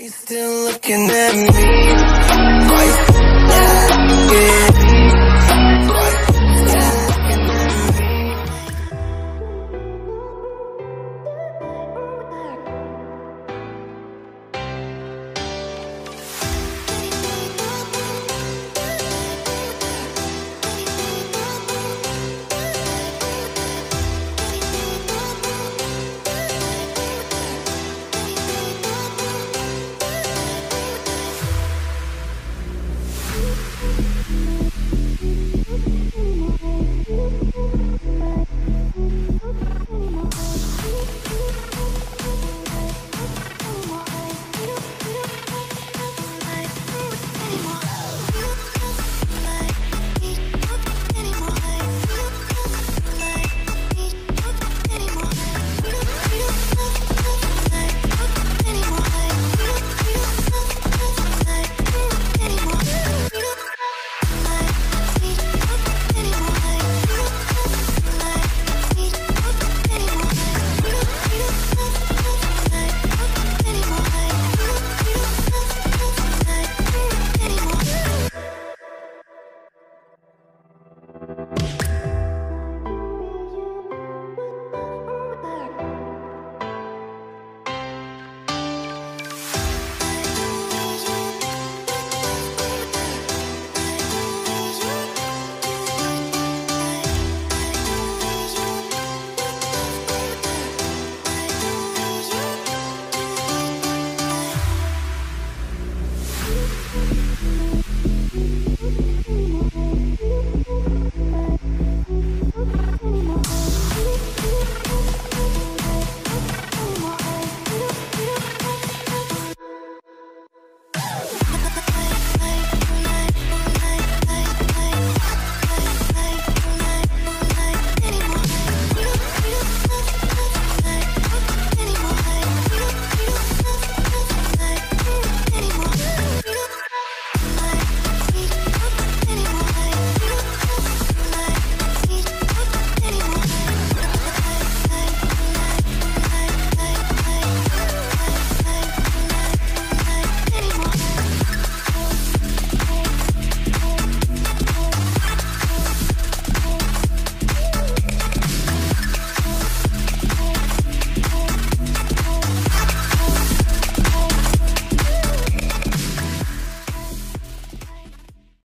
Are you still looking at me? You.